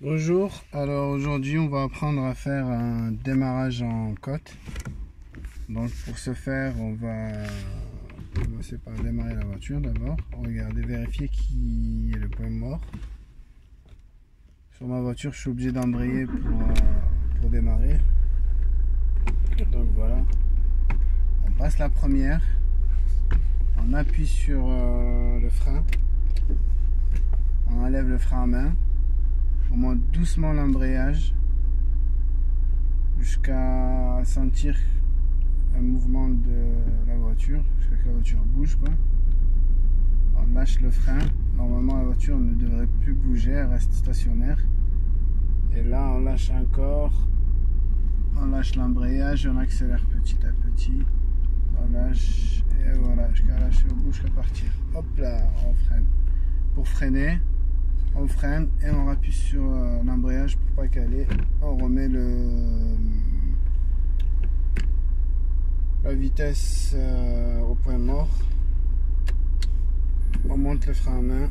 Bonjour, alors aujourd'hui on va apprendre à faire un démarrage en côte. Donc pour ce faire on va commencer par démarrer la voiture d'abord. Regardez, vérifier qui est le point mort. Sur ma voiture je suis obligé d'embrayer pour, euh, démarrer. Donc voilà. On passe la première. On appuie sur euh, le frein. On enlève le frein à main on monte doucement l'embrayage jusqu'à sentir un mouvement de la voiture, jusqu'à que la voiture bouge quoi. On lâche le frein. Normalement la voiture ne devrait plus bouger, elle reste stationnaire. Et là on lâche encore. On lâche l'embrayage on accélère petit à petit. On lâche et voilà, jusqu'à lâcher au bout jusqu'à partir. Hop là, on freine. Pour freiner, on freine et on appuie sur euh, l'embrayage pour pas caler. On remet le la vitesse euh, au point mort. On monte le frein à main